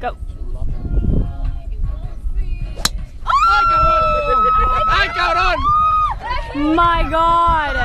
Go. I got on! My God!